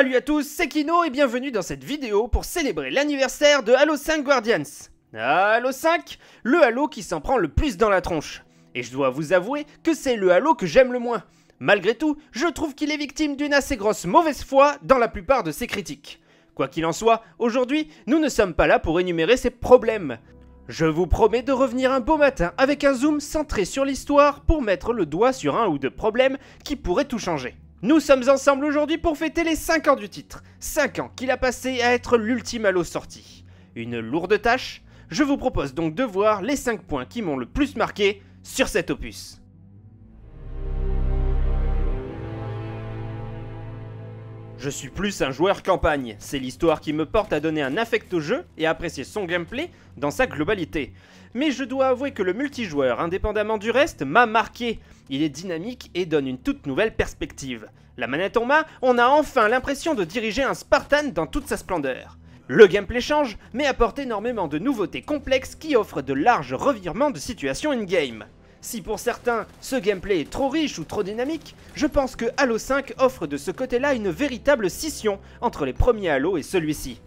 Salut à tous, c'est Kino et bienvenue dans cette vidéo pour célébrer l'anniversaire de Halo 5 Guardians. Halo 5, le Halo qui s'en prend le plus dans la tronche. Et je dois vous avouer que c'est le Halo que j'aime le moins. Malgré tout, je trouve qu'il est victime d'une assez grosse mauvaise foi dans la plupart de ses critiques. Quoi qu'il en soit, aujourd'hui, nous ne sommes pas là pour énumérer ses problèmes. Je vous promets de revenir un beau matin avec un zoom centré sur l'histoire pour mettre le doigt sur un ou deux problèmes qui pourraient tout changer. Nous sommes ensemble aujourd'hui pour fêter les 5 ans du titre. 5 ans qu'il a passé à être l'ultime Halo sorti. Une lourde tâche Je vous propose donc de voir les 5 points qui m'ont le plus marqué sur cet opus. Je suis plus un joueur campagne, c'est l'histoire qui me porte à donner un affect au jeu et apprécier son gameplay dans sa globalité. Mais je dois avouer que le multijoueur, indépendamment du reste, m'a marqué. Il est dynamique et donne une toute nouvelle perspective. La manette en main, on a enfin l'impression de diriger un Spartan dans toute sa splendeur. Le gameplay change, mais apporte énormément de nouveautés complexes qui offrent de larges revirements de situation in-game. Si pour certains, ce gameplay est trop riche ou trop dynamique, je pense que Halo 5 offre de ce côté-là une véritable scission entre les premiers Halo et celui-ci.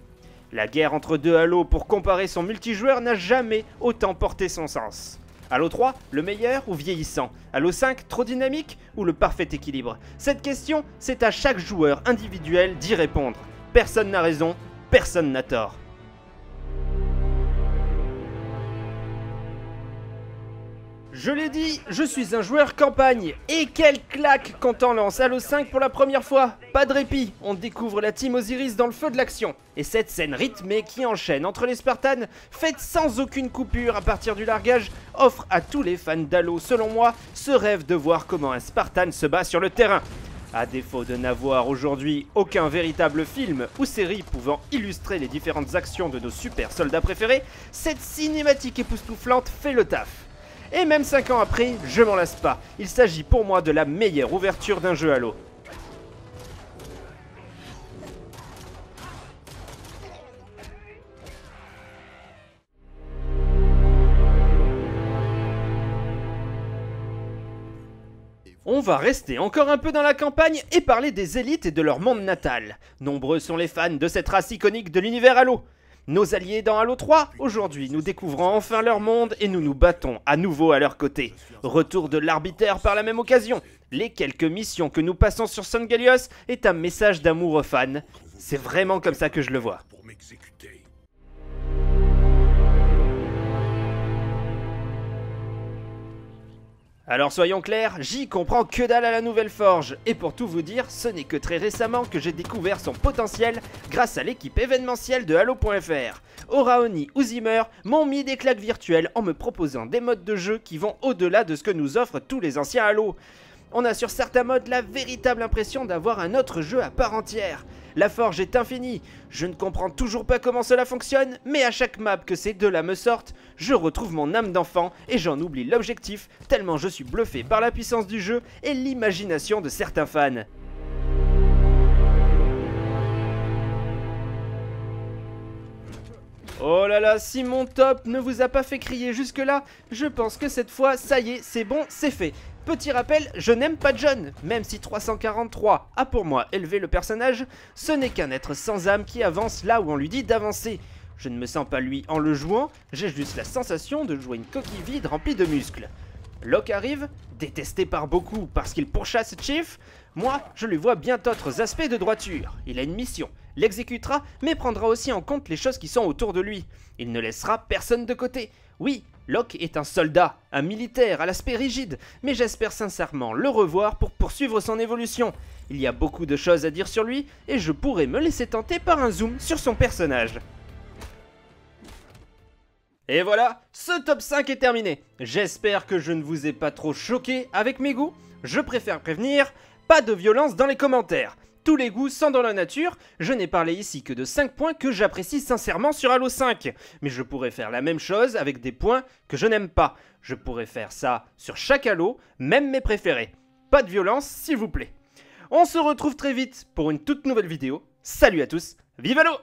La guerre entre deux Halo pour comparer son multijoueur n'a jamais autant porté son sens. Halo 3, le meilleur ou vieillissant? Halo 5, trop dynamique ou le parfait équilibre? Cette question, c'est à chaque joueur individuel d'y répondre. Personne n'a raison, personne n'a tort. Je l'ai dit, je suis un joueur campagne. Et quelle claque quand on lance Halo 5 pour la première fois Pas de répit, on découvre la team Osiris dans le feu de l'action. Et cette scène rythmée qui enchaîne entre les Spartans, faite sans aucune coupure à partir du largage, offre à tous les fans d'Halo, selon moi, ce rêve de voir comment un Spartan se bat sur le terrain. À défaut de n'avoir aujourd'hui aucun véritable film ou série pouvant illustrer les différentes actions de nos super soldats préférés, cette cinématique époustouflante fait le taf. Et même 5 ans après, je m'en lasse pas. Il s'agit pour moi de la meilleure ouverture d'un jeu Halo. On va rester encore un peu dans la campagne et parler des élites et de leur monde natal. Nombreux sont les fans de cette race iconique de l'univers Halo. Nos alliés dans Halo 3, aujourd'hui nous découvrons enfin leur monde et nous nous battons à nouveau à leur côté. Retour de l'arbitraire par la même occasion. Les quelques missions que nous passons sur Sun Galios est un message d'amour aux fans. C'est vraiment comme ça que je le vois. Alors soyons clairs, j'y comprends que dalle à la nouvelle forge, et pour tout vous dire, ce n'est que très récemment que j'ai découvert son potentiel grâce à l'équipe événementielle de Halo.fr. Oraoni ou Zimmer m'ont mis des claques virtuelles en me proposant des modes de jeu qui vont au-delà de ce que nous offrent tous les anciens Halo. On a sur certains modes la véritable impression d'avoir un autre jeu à part entière. La forge est infinie, je ne comprends toujours pas comment cela fonctionne, mais à chaque map que ces deux-là me sortent, je retrouve mon âme d'enfant et j'en oublie l'objectif, tellement je suis bluffé par la puissance du jeu et l'imagination de certains fans. Oh là là, si mon top ne vous a pas fait crier jusque là, je pense que cette fois, ça y est, c'est bon, c'est fait. Petit rappel, je n'aime pas John, même si 343 a pour moi élevé le personnage, ce n'est qu'un être sans âme qui avance là où on lui dit d'avancer. Je ne me sens pas lui en le jouant, j'ai juste la sensation de jouer une coquille vide remplie de muscles. Locke arrive, détesté par beaucoup parce qu'il pourchasse Chief, moi je lui vois bien d'autres aspects de droiture. Il a une mission, l'exécutera, mais prendra aussi en compte les choses qui sont autour de lui. Il ne laissera personne de côté. Oui, Locke est un soldat, un militaire à l'aspect rigide, mais j'espère sincèrement le revoir pour poursuivre son évolution. Il y a beaucoup de choses à dire sur lui, et je pourrais me laisser tenter par un zoom sur son personnage. Et voilà, ce top 5 est terminé. J'espère que je ne vous ai pas trop choqué avec mes goûts. Je préfère prévenir, pas de violence dans les commentaires tous les goûts sont dans la nature, je n'ai parlé ici que de 5 points que j'apprécie sincèrement sur Halo 5. Mais je pourrais faire la même chose avec des points que je n'aime pas. Je pourrais faire ça sur chaque Halo, même mes préférés. Pas de violence, s'il vous plaît. On se retrouve très vite pour une toute nouvelle vidéo. Salut à tous, vive Halo